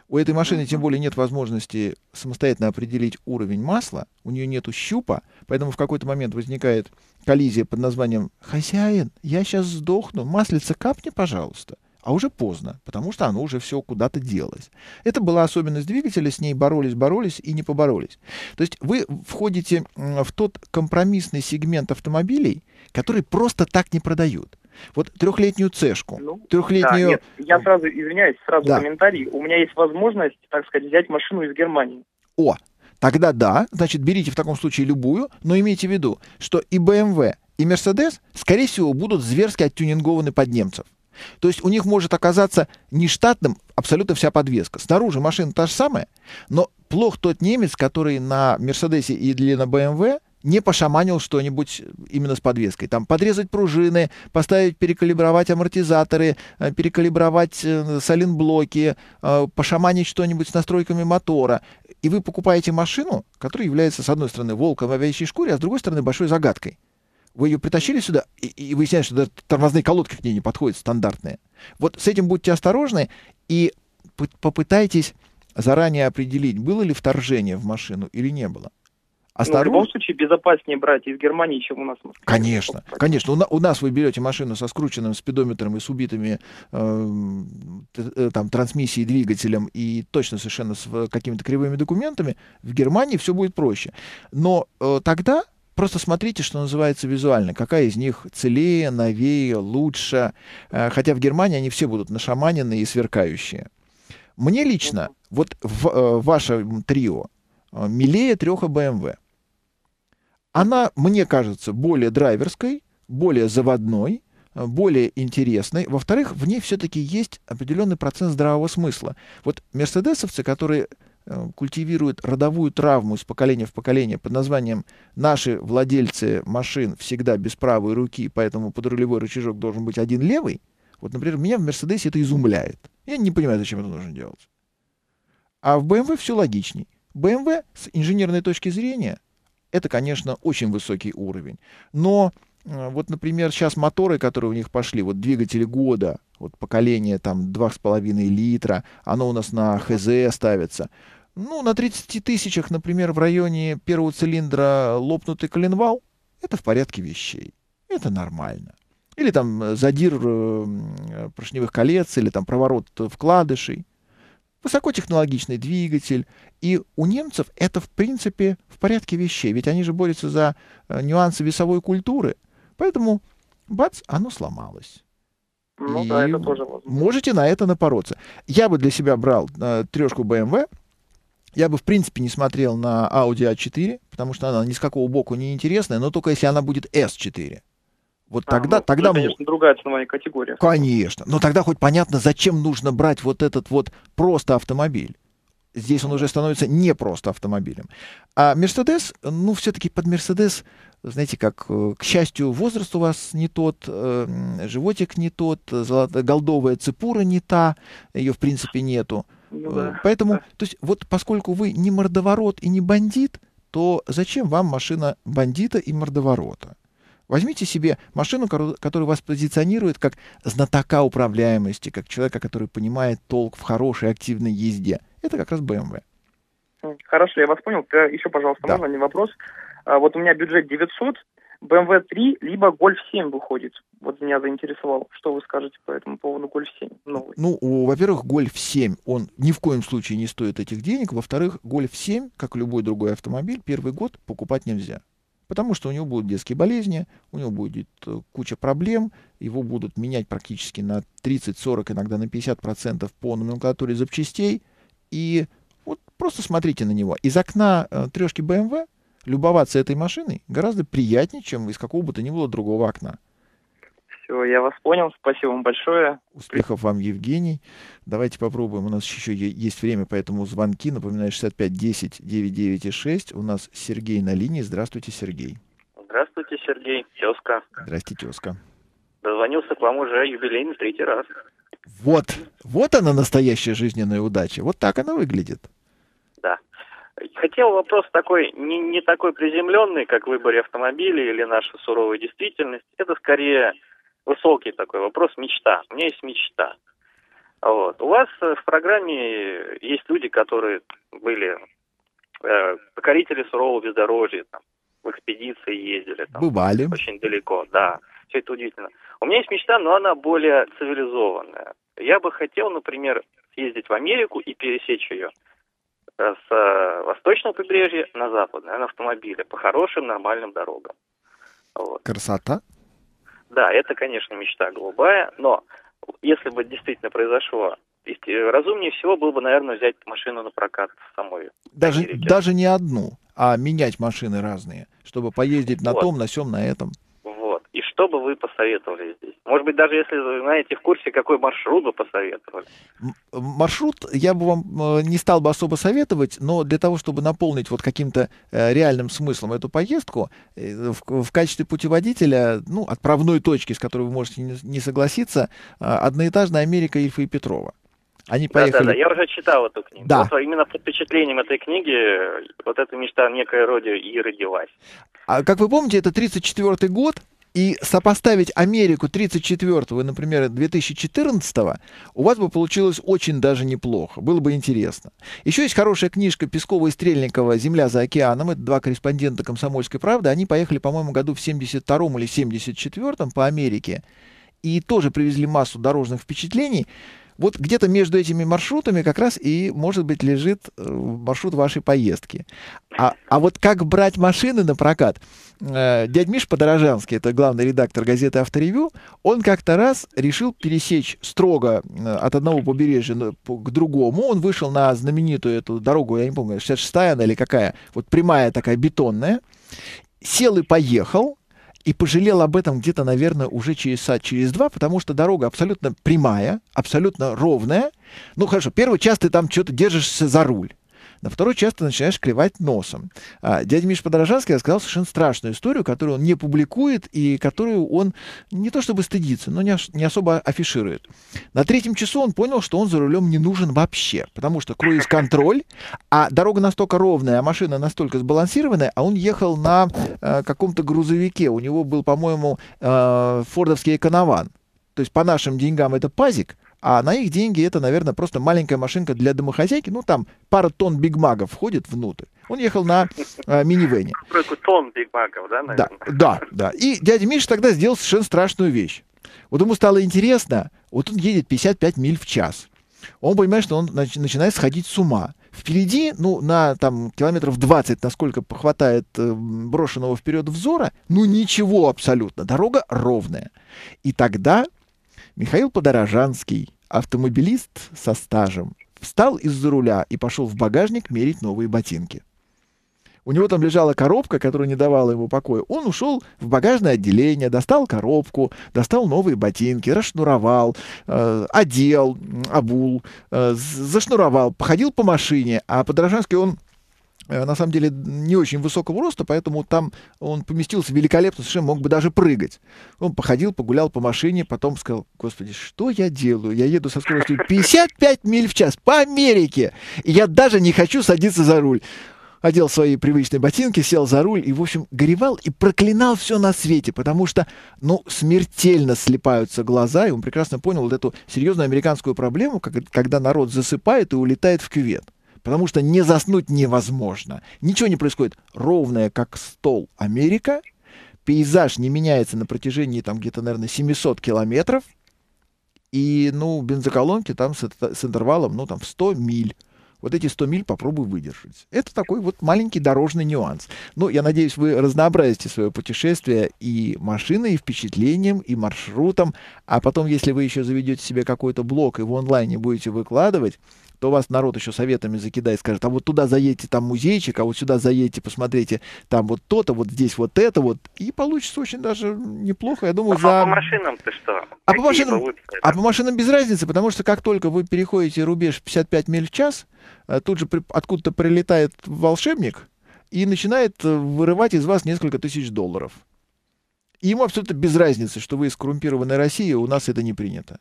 У этой машины тем более нет возможности самостоятельно определить уровень масла, у нее нет щупа, поэтому в какой-то момент возникает коллизия под названием «Хозяин, я сейчас сдохну, маслица капни, пожалуйста» а уже поздно, потому что оно уже все куда-то делось. Это была особенность двигателя, с ней боролись, боролись и не поборолись. То есть вы входите в тот компромиссный сегмент автомобилей, который просто так не продают. Вот трехлетнюю цешку, ну, трехлетнюю... Да, нет, я сразу, извиняюсь, сразу да. комментарий. У меня есть возможность, так сказать, взять машину из Германии. О, тогда да, значит, берите в таком случае любую, но имейте в виду, что и BMW, и Mercedes, скорее всего, будут зверски оттюнингованы под немцев. То есть у них может оказаться нештатным абсолютно вся подвеска. Снаружи машина та же самая, но плох тот немец, который на Мерседесе или на БМВ не пошаманил что-нибудь именно с подвеской. Там подрезать пружины, поставить, перекалибровать амортизаторы, э, перекалибровать э, саленблоки, э, пошаманить что-нибудь с настройками мотора. И вы покупаете машину, которая является, с одной стороны, волком в овечьей шкуре, а с другой стороны, большой загадкой. Вы ее притащили сюда, и, и выясняется, что даже тормозные колодки к ней не подходят, стандартные. Вот с этим будьте осторожны и попытайтесь заранее определить, было ли вторжение в машину или не было. Осторож... Ну, в любом случае безопаснее брать из Германии, чем у нас. Конечно, конечно. У, на, у нас вы берете машину со скрученным спидометром и с убитыми э, э, там, трансмиссией, двигателем и точно совершенно с какими-то кривыми документами. В Германии все будет проще. Но э, тогда Просто смотрите, что называется визуально, какая из них целее, новее, лучше. Э, хотя в Германии они все будут нашаманенные и сверкающие. Мне лично, вот в э, ваше трио, э, милее треха BMW. Она, мне кажется, более драйверской, более заводной, более интересной. Во-вторых, в ней все-таки есть определенный процент здравого смысла. Вот мерседесовцы, которые Э, культивирует родовую травму из поколения в поколение под названием «Наши владельцы машин всегда без правой руки, поэтому подрулевой рычажок должен быть один левый», вот, например, меня в Мерседесе это изумляет. Я не понимаю, зачем это нужно делать. А в BMW все логичней. BMW с инженерной точки зрения это, конечно, очень высокий уровень. Но э, вот, например, сейчас моторы, которые у них пошли, вот двигатели года, вот поколение там 2,5 литра, оно у нас на ХЗ ставится. Ну, на 30 тысячах, например, в районе первого цилиндра лопнутый коленвал, это в порядке вещей. Это нормально. Или там э, задир э, поршневых колец, или там проворот вкладышей. Высокотехнологичный двигатель. И у немцев это, в принципе, в порядке вещей. Ведь они же борются за э, нюансы весовой культуры. Поэтому, бац, оно сломалось. Ну и да, это тоже возможно. Можете на это напороться. Я бы для себя брал э, трешку BMW, я бы, в принципе, не смотрел на Audi A4, потому что она ни с какого боку не интересная, но только если она будет S4. Вот а, тогда, ну, тогда... Это, конечно, другая ценовая категория. Конечно. Но тогда хоть понятно, зачем нужно брать вот этот вот просто автомобиль. Здесь он уже становится не просто автомобилем. А Мерседес, ну, все-таки под Мерседес, знаете, как, э, к счастью, возраст у вас не тот, э, животик не тот, голдовая цепура не та, ее, в принципе, нету. Ну, да. Э, поэтому, то есть, вот поскольку вы не мордоворот и не бандит, то зачем вам машина бандита и мордоворота? Возьмите себе машину, которая вас позиционирует как знатока управляемости, как человека, который понимает толк в хорошей активной езде. Это как раз BMW. Хорошо, я вас понял. Еще, пожалуйста, да. можно не вопрос? А, вот у меня бюджет 900, BMW 3, либо Golf 7 выходит. Вот меня заинтересовало, что вы скажете по этому поводу Golf 7 новый. Ну, во-первых, Golf 7, он ни в коем случае не стоит этих денег. Во-вторых, Golf 7, как любой другой автомобиль, первый год покупать нельзя. Потому что у него будут детские болезни, у него будет э, куча проблем, его будут менять практически на 30-40, иногда на 50% по номенклатуре запчастей. И вот просто смотрите на него. Из окна э, трешки BMW любоваться этой машиной гораздо приятнее, чем из какого бы то ни было другого окна. Все, я вас понял. Спасибо вам большое. Успехов вам, Евгений. Давайте попробуем. У нас еще есть время, поэтому звонки. Напоминаю, 65 10 99 6. У нас Сергей на линии. Здравствуйте, Сергей. Здравствуйте, Сергей. Тезка. Здрасте, тезка. Дозвонился к вам уже юбилейный третий раз. Вот. Вот она настоящая жизненная удача. Вот так она выглядит. Хотел вопрос такой, не, не такой приземленный, как в выборе автомобиля или наша суровая действительность. Это скорее высокий такой вопрос, мечта. У меня есть мечта. Вот. У вас в программе есть люди, которые были э, покорители сурового бездорожья, там, в экспедиции ездили. Там, Бывали. Очень далеко, да. Все это удивительно. У меня есть мечта, но она более цивилизованная. Я бы хотел, например, съездить в Америку и пересечь ее э, с э, восточного побережья на западное, на автомобиле, по хорошим нормальным дорогам. Вот. Красота. Да, это, конечно, мечта голубая, но если бы действительно произошло, разумнее всего было бы, наверное, взять машину на прокат самой. Даже, даже не одну, а менять машины разные, чтобы поездить на вот. том, на сем, на этом. И что бы вы посоветовали здесь? Может быть, даже если вы знаете в курсе, какой маршрут бы посоветовали? Маршрут я бы вам э, не стал бы особо советовать, но для того, чтобы наполнить вот каким-то э, реальным смыслом эту поездку, э, в, качестве путеводителя, ну, отправной точки, с которой вы можете не, согласиться, одноэтажная Америка Ильфа и Петрова. Они поехали... Да, да, да, я уже читал эту книгу. Да. Вот именно под впечатлением этой книги вот эта мечта некой роде и родилась. А как вы помните, это 34 год, и сопоставить Америку 34-го и, например, 2014-го, у вас бы получилось очень даже неплохо. Было бы интересно. Еще есть хорошая книжка Пескова и Стрельникова «Земля за океаном». Это два корреспондента «Комсомольской правды». Они поехали, по-моему, году в 72-м или 74-м по Америке и тоже привезли массу дорожных впечатлений. Вот где-то между этими маршрутами как раз и, может быть, лежит э, маршрут вашей поездки. А, а вот как брать машины на прокат? Э, дядь Миш Подорожанский, это главный редактор газеты «Авторевью», он как-то раз решил пересечь строго э, от одного побережья к другому. Он вышел на знаменитую эту дорогу, я не помню, 66-я она или какая, вот прямая такая бетонная, сел и поехал, и пожалел об этом где-то, наверное, уже через сад, через два, потому что дорога абсолютно прямая, абсолютно ровная. Ну хорошо, первый час ты там что-то держишься за руль. На второй час ты начинаешь клевать носом. А, дядя Миша Подорожанский рассказал совершенно страшную историю, которую он не публикует и которую он не то чтобы стыдится, но не, не особо афиширует. На третьем часу он понял, что он за рулем не нужен вообще, потому что круиз-контроль, а дорога настолько ровная, а машина настолько сбалансированная, а он ехал на э, каком-то грузовике. У него был, по-моему, э, фордовский эконован. То есть по нашим деньгам это пазик, а на их деньги это, наверное, просто маленькая машинка для домохозяйки. Ну, там пара тонн бигмагов входит внутрь. Он ехал на э, минивене. Тонн бигмагов, да, наверное? Да, да, да. И дядя Миша тогда сделал совершенно страшную вещь. Вот ему стало интересно, вот он едет 55 миль в час. Он понимает, что он нач- начинает сходить с ума. Впереди, ну, на там километров 20, насколько хватает э, брошенного вперед взора, ну, ничего абсолютно. Дорога ровная. И тогда Михаил Подорожанский, автомобилист со стажем, встал из-за руля и пошел в багажник мерить новые ботинки. У него там лежала коробка, которая не давала ему покоя. Он ушел в багажное отделение, достал коробку, достал новые ботинки, расшнуровал, э, одел, обул, э, зашнуровал, походил по машине. А Подорожанский, он Э, на самом деле не очень высокого роста, поэтому там он поместился великолепно, совершенно мог бы даже прыгать. Он походил, погулял по машине, потом сказал, господи, что я делаю? Я еду со скоростью 55 миль в час по Америке, и я даже не хочу садиться за руль. Одел свои привычные ботинки, сел за руль и, в общем, горевал и проклинал все на свете, потому что, ну, смертельно слепаются глаза, и он прекрасно понял вот эту серьезную американскую проблему, когда народ засыпает и улетает в кювет потому что не заснуть невозможно. Ничего не происходит. Ровная, как стол Америка, пейзаж не меняется на протяжении там где-то, наверное, 700 километров, и, ну, бензоколонки там с, с интервалом, ну, там, в 100 миль вот эти 100 миль попробуй выдержать. Это такой вот маленький дорожный нюанс. Ну, я надеюсь, вы разнообразите свое путешествие и машиной, и впечатлением, и маршрутом. А потом, если вы еще заведете себе какой-то блог и в онлайне будете выкладывать, то вас народ еще советами закидает, скажет, а вот туда заедьте, там музейчик, а вот сюда заедьте, посмотрите, там вот то-то, вот здесь вот это вот. И получится очень даже неплохо, я думаю, а за... по машинам ты что? А по машинам, а по машинам без разницы, потому что как только вы переходите рубеж 55 миль в час, э, тут же откуда-то прилетает волшебник и начинает э, вырывать из вас несколько тысяч долларов. И ему абсолютно без разницы, что вы из коррумпированной России, у нас это не принято.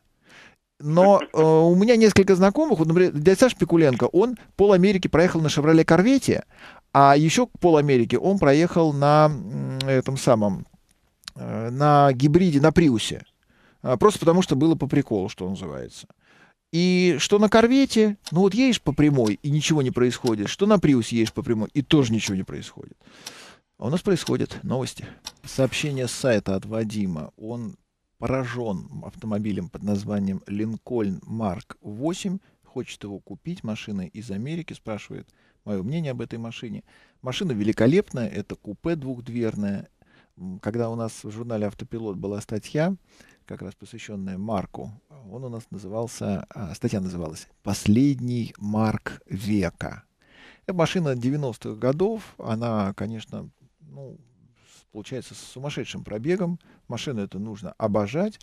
Но э, у меня несколько знакомых, вот, например, дядя Саша Пикуленко, он пол Америки проехал на «Шевроле Корвете», а еще пол Америки он проехал на этом самом, э, на гибриде, на Приусе. А, просто потому, что было по приколу, что называется. И что на корвете, ну вот едешь по прямой, и ничего не происходит. Что на Приусе едешь по прямой, и тоже ничего не происходит. А у нас происходит новости. Сообщение с сайта от Вадима. Он поражен автомобилем под названием Lincoln Mark 8, хочет его купить, машина из Америки, спрашивает мое мнение об этой машине. Машина великолепная, это купе двухдверное. Когда у нас в журнале «Автопилот» была статья, как раз посвященная Марку, он у нас назывался, а, статья называлась «Последний Марк века». Это машина 90-х годов, она, конечно, ну, получается, с сумасшедшим пробегом. Машину это нужно обожать.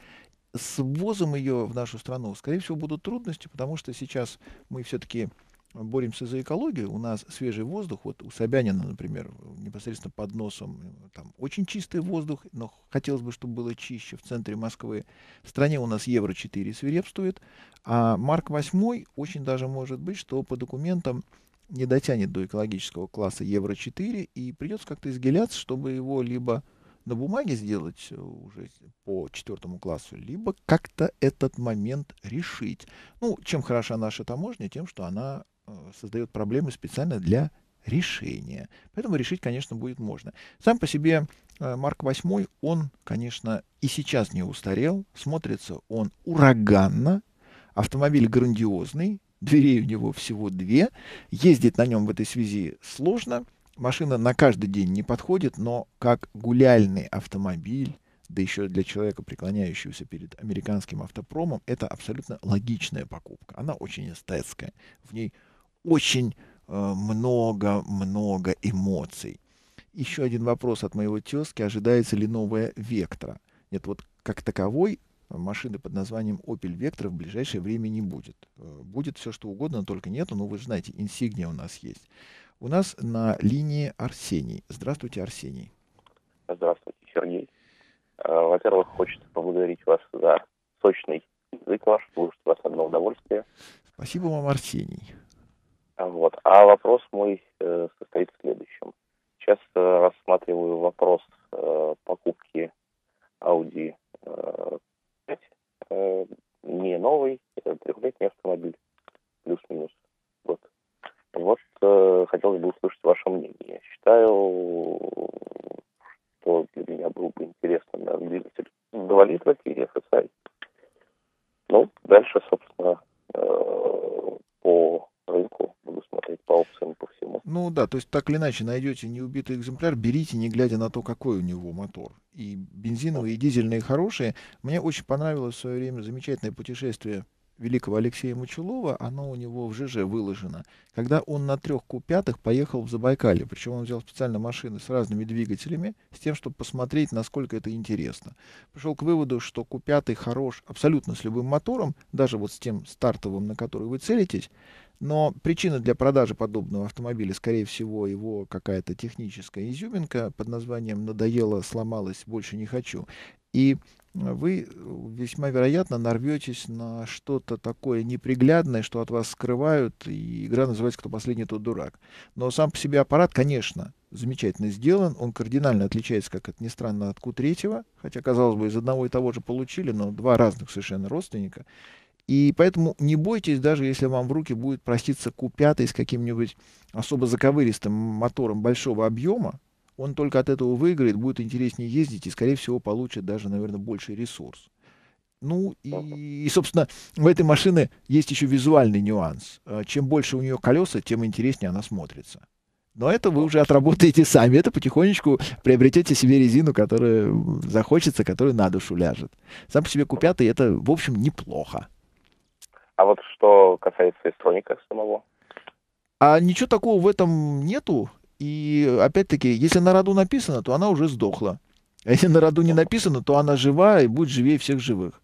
С ввозом ее в нашу страну, скорее всего, будут трудности, потому что сейчас мы все-таки боремся за экологию. У нас свежий воздух. Вот у Собянина, например, непосредственно под носом там очень чистый воздух, но хотелось бы, чтобы было чище в центре Москвы. В стране у нас Евро-4 свирепствует, а Марк 8 очень даже может быть, что по документам не дотянет до экологического класса Евро-4, и придется как-то изгиляться, чтобы его либо на бумаге сделать э, уже по четвертому классу, либо как-то этот момент решить. Ну, чем хороша наша таможня, тем, что она э, создает проблемы специально для решения. Поэтому решить, конечно, будет можно. Сам по себе э, Марк 8, он, конечно, и сейчас не устарел, смотрится он ураганно, автомобиль грандиозный, дверей у него всего две, ездить на нем в этой связи сложно, машина на каждый день не подходит, но как гуляльный автомобиль, да еще для человека, преклоняющегося перед американским автопромом, это абсолютно логичная покупка. Она очень эстетская, в ней очень много-много э, эмоций. Еще один вопрос от моего тезки. Ожидается ли новая Вектора? Нет, вот как таковой машины под названием Opel Vectra в ближайшее время не будет. Э, будет все что угодно, но только нету. Но вы же знаете, инсигния у нас есть. У нас на линии Арсений. Здравствуйте, Арсений. Здравствуйте, Сергей. Э, во-первых, хочется поблагодарить вас за сочный язык ваш, слушать вас одно удовольствие. Спасибо вам, Арсений. Вот. А вопрос мой э, состоит в следующем. Сейчас э, рассматриваю вопрос э, покупки Audi э, э, не новый, это трехлетний автомобиль, плюс-минус. Вот. Вот э, хотелось бы услышать ваше мнение. Считаю, что для меня было бы интересно на двигатель 2 литра TFSI. Ну, дальше, собственно, э, по рынку буду смотреть по опциям, по всему. Ну то есть так или иначе найдете неубитый экземпляр, берите, не глядя на то, какой у него мотор. И бензиновые, и дизельные хорошие. Мне очень понравилось в свое время замечательное путешествие великого Алексея Мочулова, оно у него в ЖЖ выложено, когда он на трех Q5 поехал в Забайкалье, причем он взял специально машины с разными двигателями, с тем, чтобы посмотреть, насколько это интересно. Пришел к выводу, что Q5 хорош абсолютно с любым мотором, даже вот с тем стартовым, на который вы целитесь, но причина для продажи подобного автомобиля, скорее всего, его какая-то техническая изюминка под названием «надоело, сломалось, больше не хочу». И вы весьма вероятно нарветесь на что-то такое неприглядное, что от вас скрывают, и игра называется «Кто последний, тот дурак». Но сам по себе аппарат, конечно, замечательно сделан, он кардинально отличается, как это ни странно, от Q3, хотя, казалось бы, из одного и того же получили, но два разных совершенно родственника. И поэтому не бойтесь, даже если вам в руки будет проститься Q5 с каким-нибудь особо заковыристым мотором большого объема, он только от этого выиграет, будет интереснее ездить и, скорее всего, получит даже, наверное, больший ресурс. Ну и, и, собственно, у этой машины есть еще визуальный нюанс. Э, чем больше у нее колеса, тем интереснее она смотрится. Но это вы уже отработаете сами. Это потихонечку приобретете себе резину, которая захочется, которая на душу ляжет. Сам по себе купятый это, в общем, неплохо. А вот что касается истроника самого? А ничего такого в этом нету. И опять-таки, если на роду написано, то она уже сдохла. А если на роду не написано, то она жива и будет живее всех живых.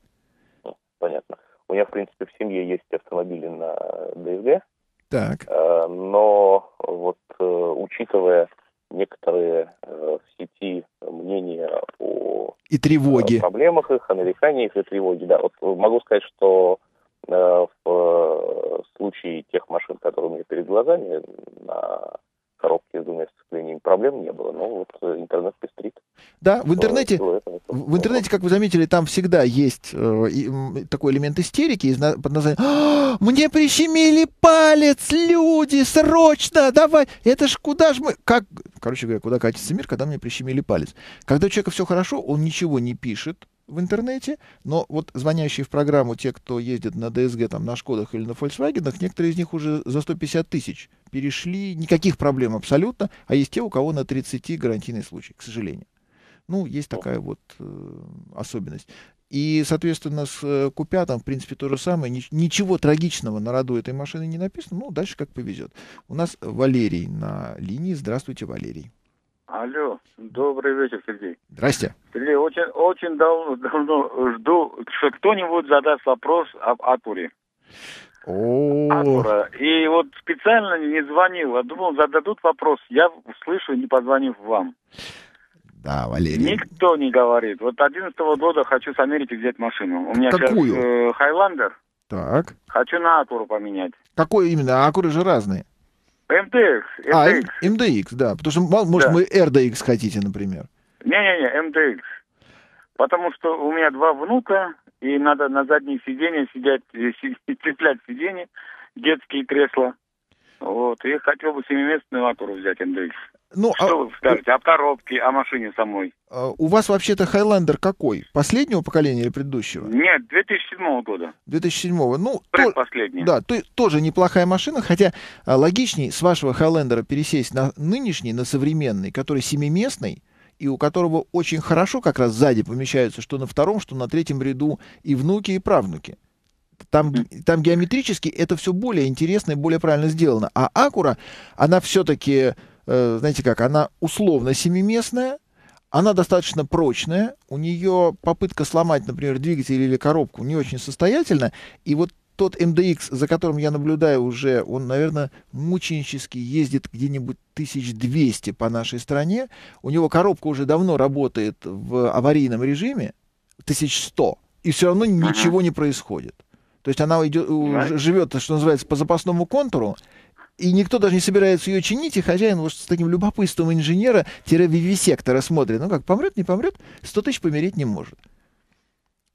Понятно. У меня, в принципе, в семье есть автомобили на ДСГ. Так. Э, но вот э, учитывая некоторые э, в сети мнения о и тревоги. проблемах их, о нареканиях и тревоги, да, вот могу сказать, что в случае тех машин, которые у меня перед глазами, на коробке с двумя сцеплениями проблем не было. Но вот э, интернет пестрит. Да, в интернете, в интернете, как вы заметили, там всегда есть э, такой элемент истерики под названием «А, «Мне прищемили палец, люди, срочно, давай!» Это ж куда ж мы... Как... Короче говоря, куда катится мир, когда мне прищемили палец? Когда у человека все хорошо, он ничего не пишет, в интернете, но вот звонящие в программу те, кто ездит на ДСГ, там, на Шкодах или на Фольксвагенах, некоторые из них уже за 150 тысяч перешли, никаких проблем абсолютно, а есть те, у кого на 30 гарантийный случай, к сожалению. Ну, есть такая вот э, особенность. И, соответственно, с э, Купятом, в принципе, то же самое. Ни, ничего трагичного на роду этой машины не написано. Ну, дальше как повезет. У нас Валерий на линии. Здравствуйте, Валерий. Алло, добрый вечер, Сергей. Здрасте. Сергей, очень, очень давно, давно жду, что кто-нибудь задаст вопрос об Акуре. О. И вот специально не звонил, а думал, зададут вопрос. Я услышу, не позвонив вам. Да, Валерий. Никто не говорит. Вот 11 года хочу с Америки взять машину. У меня Какую? сейчас э, Хайландер. Так. Хочу на Акуру поменять. Какой именно? Акуры же разные. MDX. А, MDX, да. Потому что, может, да. вы RDX хотите, например. Не-не-не, MDX. Потому что у меня два внука, и надо на заднее сиденье сидеть, цеплять сиденье, детские кресла. Вот, и хотел бы семиместную Акуру взять MDX. Ну, Что а... вы скажете о коробке, о машине самой? А, у вас вообще-то Хайлендер какой? Последнего поколения или предыдущего? Нет, 2007 года. 2007. Ну, Предпоследний. То, да, то, тоже неплохая машина, хотя а, логичней с вашего Хайлендера пересесть на нынешний, на современный, который семиместный, и у которого очень хорошо как раз сзади помещаются что на втором, что на третьем ряду и внуки, и правнуки. Там, там геометрически это все более интересно и более правильно сделано. А Акура, она все-таки знаете как, она условно семиместная, она достаточно прочная, у нее попытка сломать, например, двигатель или коробку не очень состоятельна, и вот тот MDX, за которым я наблюдаю уже, он, наверное, мученически ездит где-нибудь 1200 по нашей стране. У него коробка уже давно работает в аварийном режиме, 1100, и все равно ничего не происходит. То есть она идет, живет, что называется, по запасному контуру, и никто даже не собирается ее чинить, и хозяин вот с таким любопытством инженера-вивисектора смотрит. Ну как, помрет, не помрет, 100 тысяч помереть не может.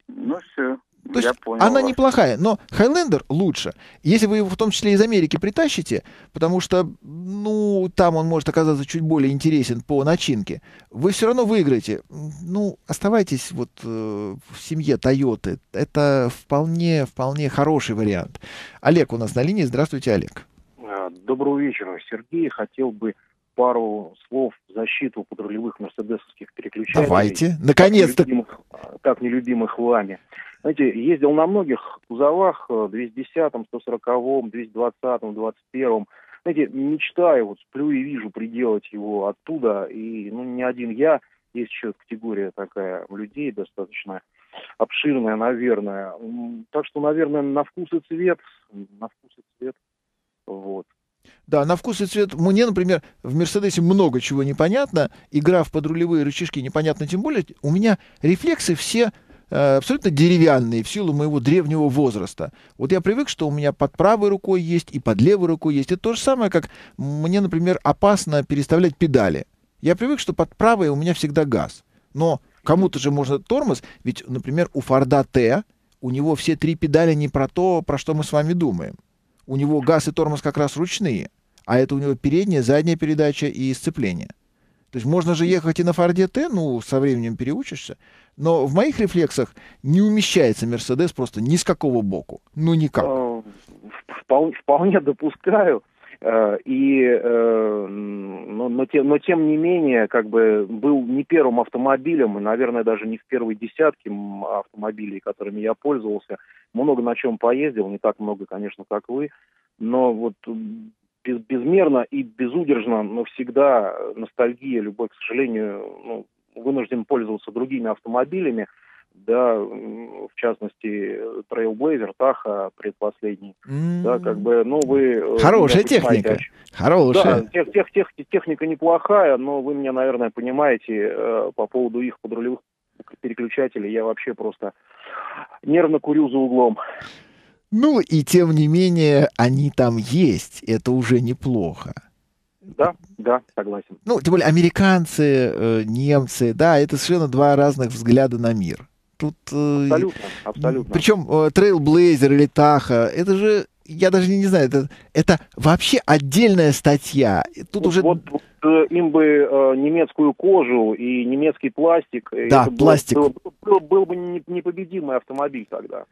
Ну все. То есть понял она вас. неплохая, но Хайлендер лучше. Если вы его в том числе из Америки притащите, потому что, ну, там он может оказаться чуть более интересен по начинке, вы все равно выиграете. Ну, оставайтесь вот э, в семье Тойоты. Это вполне, вполне хороший вариант. Олег у нас на линии. Здравствуйте, Олег. Доброго вечера, Сергей. Хотел бы пару слов в защиту подрулевых мерседесовских переключателей. Давайте, наконец-то. Так нелюбимых, так нелюбимых вами. Знаете, ездил на многих кузовах, 210-м, 140-м, 220-м, 21-м. Знаете, мечтаю, вот сплю и вижу приделать его оттуда. И ну, не один я, есть еще категория такая людей достаточно обширная, наверное. Так что, наверное, на вкус и цвет, на вкус и цвет вот. Да, на вкус и цвет. Мне, например, в Мерседесе много чего непонятно. Игра в подрулевые рычажки непонятно тем более. У меня рефлексы все э, абсолютно деревянные в силу моего древнего возраста. Вот я привык, что у меня под правой рукой есть и под левой рукой есть. Это то же самое, как мне, например, опасно переставлять педали. Я привык, что под правой у меня всегда газ. Но кому-то же можно тормоз, ведь, например, у Форда Т у него все три педали не про то, про что мы с вами думаем у него газ и тормоз как раз ручные, а это у него передняя, задняя передача и сцепление. То есть можно же ехать и на Форде Т, ну, со временем переучишься, но в моих рефлексах не умещается Мерседес просто ни с какого боку. Ну, никак. Э, вполне, вполне допускаю. Э, и, э, но, но, тем, но тем не менее, как бы был не первым автомобилем, и, наверное, даже не в первой десятке автомобилей, которыми я пользовался. Много на чем поездил, не так много, конечно, как вы. Но вот без, безмерно и безудержно, но всегда ностальгия, любовь, к сожалению, ну, вынужден пользоваться другими автомобилями, да, в частности, Trailblazer, Таха предпоследний, mm-hmm. да, как бы, ну, вы... Э, Хорошая техника, хорошая. Да, тех, тех, тех, техника неплохая, но вы меня, наверное, понимаете, э, по поводу их подрулевых переключателей, я вообще просто нервно курю за углом. Ну и тем не менее, они там есть. Это уже неплохо. Да, да, согласен. Ну, тем более американцы, э, немцы, да, это совершенно два разных взгляда на мир. Тут, э, абсолютно, абсолютно. Причем э, Trailblazer или Таха, это же, я даже не знаю, это, это вообще отдельная статья. Тут вот, уже... Вот, им бы э, немецкую кожу и немецкий пластик. Да, это пластик. Был, был, был, был бы непобедимый автомобиль тогда.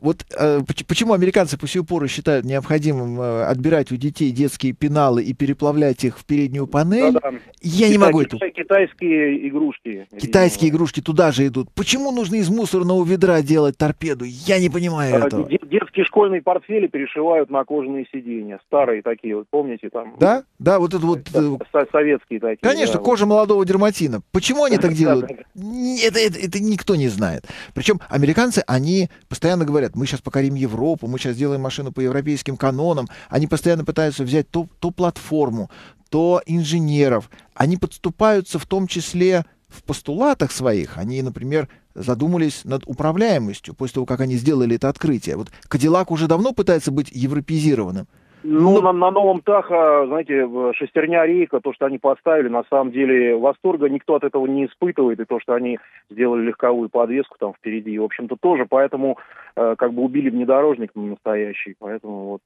Вот э, почему американцы по сию пору считают необходимым э, отбирать у детей детские пеналы и переплавлять их в переднюю панель? Да, да. Я Китай, не могу это. Китайские игрушки. Китайские игрушки туда же идут. Почему нужно из мусорного ведра делать торпеду? Я не понимаю а, этого. Детские школьные портфели перешивают на кожаные сиденья. Старые такие, вот помните там? Да, да, вот это вот. Э, советские такие. Конечно, да, кожа вот. молодого дерматина. Почему они так делают? Это, это, это никто не знает. Причем американцы, они постоянно говорят, мы сейчас покорим Европу, мы сейчас сделаем машину по европейским канонам. Они постоянно пытаются взять ту, ту платформу, то инженеров. Они подступаются в том числе в постулатах своих. Они, например, задумались над управляемостью после того, как они сделали это открытие. Вот Кадиллак уже давно пытается быть европезированным. Ну, Но... на, на новом Таха, знаете, шестерня рейка, то, что они поставили, на самом деле восторга никто от этого не испытывает, и то, что они сделали легковую подвеску там впереди, в общем-то, тоже, поэтому э, как бы убили внедорожник настоящий, поэтому вот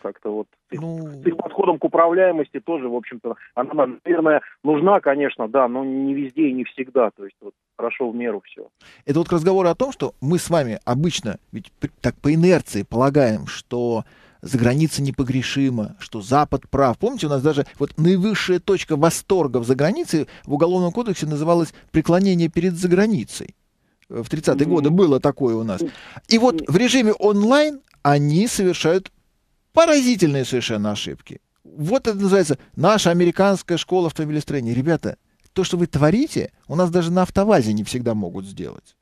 как-то вот ну... с их подходом к управляемости тоже, в общем-то, она, наверное, нужна, конечно, да, но не везде и не всегда, то есть вот хорошо в меру все. Это вот к разговору о том, что мы с вами обычно, ведь так по инерции полагаем, что за границей непогрешимо, что Запад прав. Помните, у нас даже вот наивысшая точка восторга за границей в Уголовном кодексе называлась преклонение перед заграницей. В 30-е mm-hmm. годы было такое у нас. И вот в режиме онлайн они совершают поразительные совершенно ошибки. Вот это называется наша американская школа автомобилестроения. Ребята, то, что вы творите, у нас даже на автовазе не всегда могут сделать.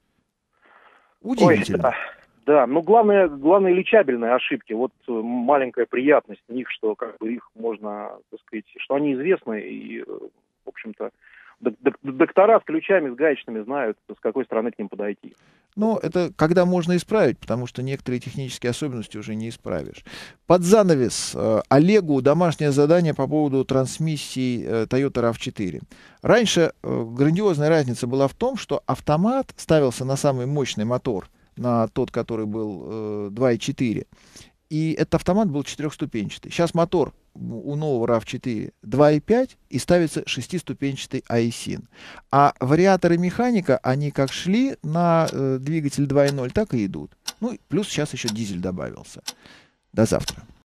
Удивительно. Ой, да. Да, но главное, главное лечабельные ошибки. Вот э, маленькая приятность в них, что как бы их можно, так сказать, что они известны и, э, в общем-то, доктора с ключами, с гаечными знают, с какой стороны к ним подойти. Но это когда можно исправить, потому что некоторые технические особенности уже не исправишь. Под занавес э, Олегу домашнее задание по поводу трансмиссии Toyota RAV4. Раньше грандиозная разница была в том, что автомат ставился на самый мощный мотор – на тот, который был э, 2.4. И этот автомат был четырехступенчатый. Сейчас мотор у нового RAV4 2.5 и ставится шестиступенчатый айсин. А вариаторы механика, они как шли на э, двигатель 2.0, так и идут. Ну, плюс сейчас еще дизель добавился. До завтра.